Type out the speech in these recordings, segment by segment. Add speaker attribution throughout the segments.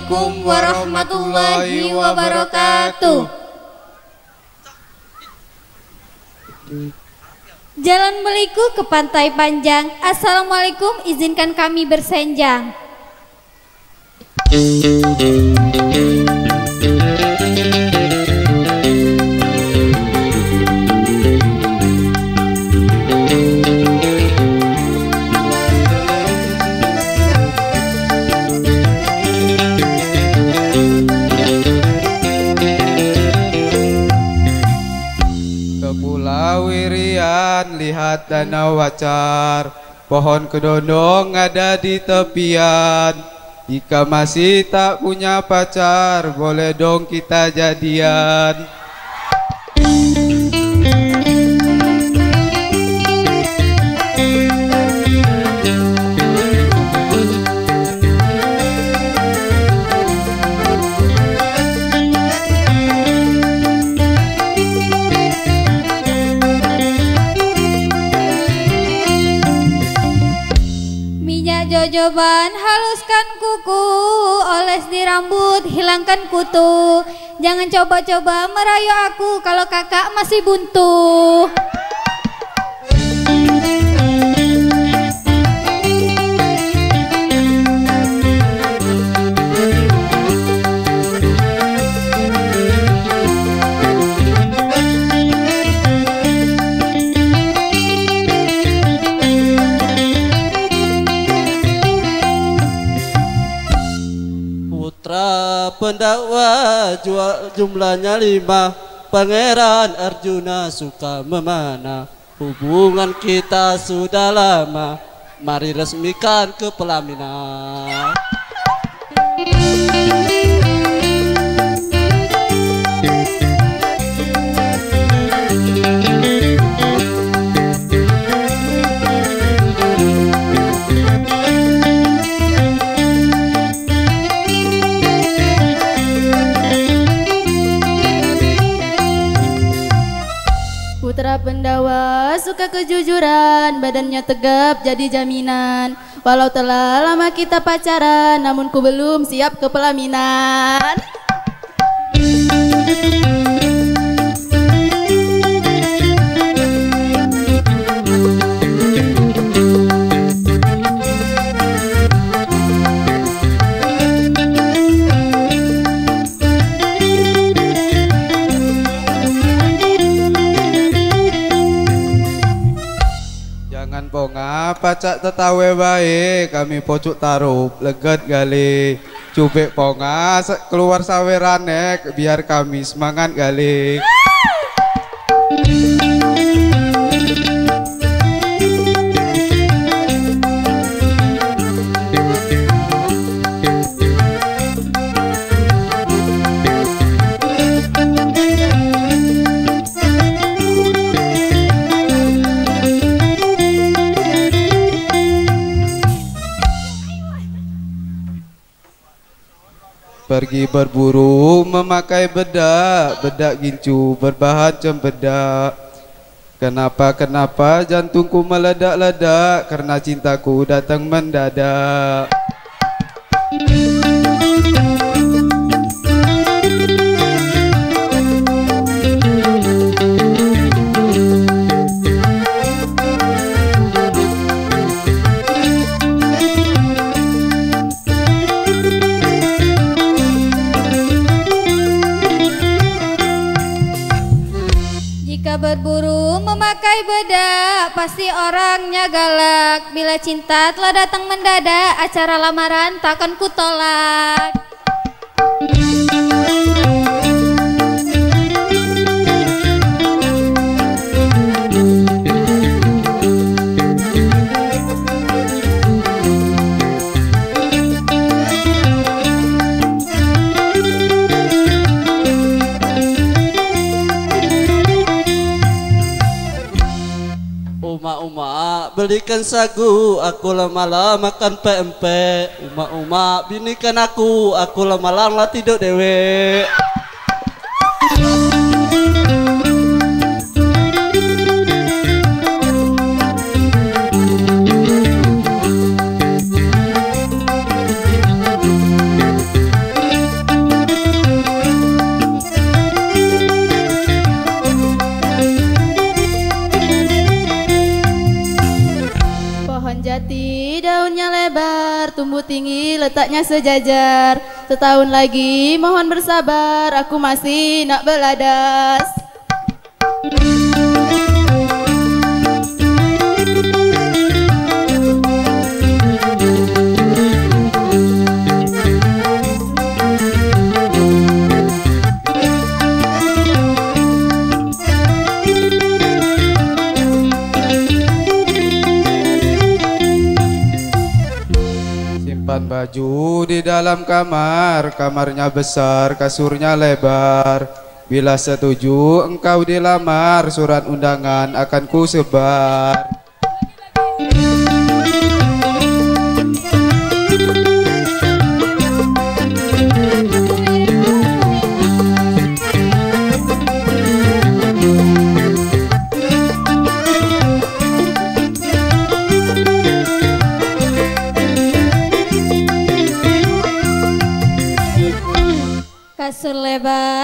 Speaker 1: Assalamualaikum warahmatullahi wabarakatuh.
Speaker 2: Jalan meliku ke pantai panjang. Assalamualaikum, izinkan kami bersenjang.
Speaker 3: Danau wacar Pohon kedondong ada di tepian. Jika masih tak punya pacar Boleh dong kita jadian
Speaker 2: jojoban, haluskan kuku, oles di rambut, hilangkan kutu. Jangan coba-coba merayu aku kalau kakak masih buntu.
Speaker 4: Pendakwa jumlahnya lima. Pangeran Arjuna suka memana. Hubungan kita sudah lama. Mari resmikan ke pelaminan
Speaker 5: suka kejujuran Badannya tegap jadi jaminan. Walau telah lama kita pacaran Namun ku belum siap ke pelaminan
Speaker 3: pacak tetawe baik Kami pocuk tarup leget gali Cubek ponga keluar saweranek Biar kami semangat gali Pergi berburu memakai bedak. Bedak gincu berbahan cempedak Kenapa kenapa jantungku meledak-ledak? Karena cintaku datang mendadak
Speaker 2: memakai bedak, pasti orangnya galak. Bila cinta telah datang mendadak, acara lamaran takkan kutolak.
Speaker 4: Belikan sagu Aku lama-lama makan PMP Uma-uma binikan aku Aku lama-lama tidur dewe
Speaker 5: letaknya sejajar. Setahun lagi mohon bersabar aku masih nak beladas.
Speaker 3: Simpan baju di dalam kamar, kamarnya besar, kasurnya lebar. Bila setuju engkau dilamar, surat undangan akan ku sebar.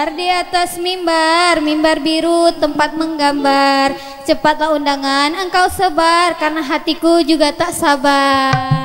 Speaker 2: Lebar di atas mimbar, mimbar biru tempat menggambar. Cepatlah undangan engkau sebar, karena hatiku juga tak sabar.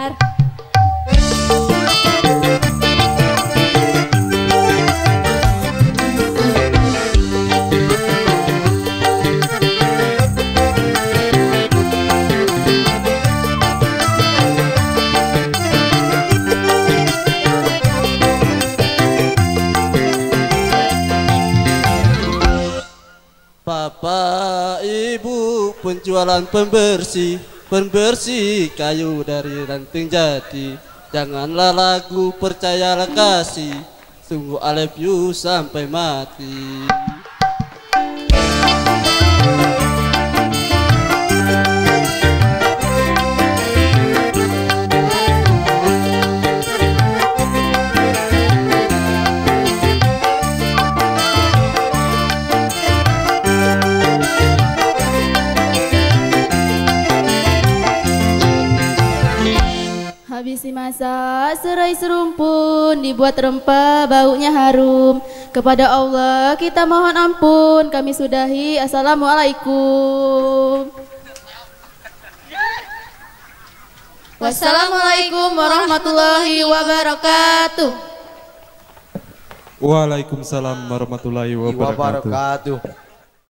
Speaker 4: Bapak ibu penjualan pembersih Pembersih kayu dari ranting jati Janganlah lagu percayalah kasih Sungguh I love you sampai mati
Speaker 5: Habisi masa serai serumpun Dibuat rempah baunya harum Kepada Allah kita mohon ampun Kami sudahi Assalamualaikum Wassalamualaikum warahmatullahi wabarakatuh
Speaker 6: Waalaikumsalam warahmatullahi wabarakatuh.
Speaker 3: Wabarakatuh.